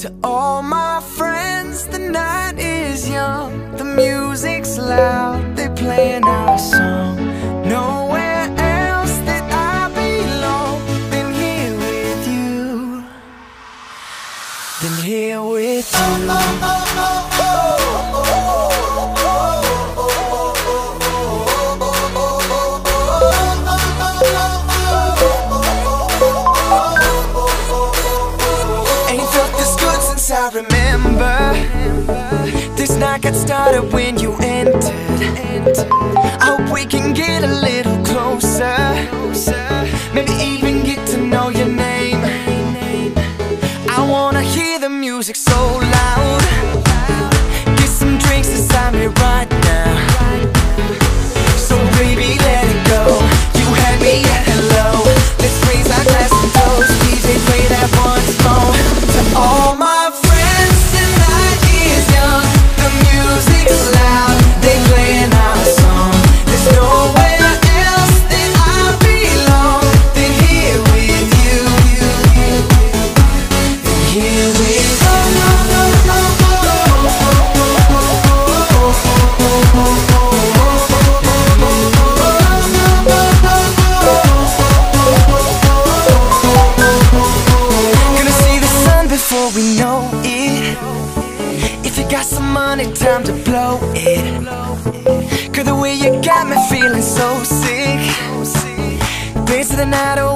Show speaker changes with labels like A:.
A: To all my friends, the night is young, the music's loud, they're playing our song. Nowhere else that I belong than here with you. Than here with you. Since I remember. This night got started when you entered. I hope we can get a little closer. Maybe even get to know your name. I wanna hear the music so loud. Get some drinks inside me right now. Know it. If you got some money, time to blow it. Cause the way you got me feeling so sick. Dancing the night away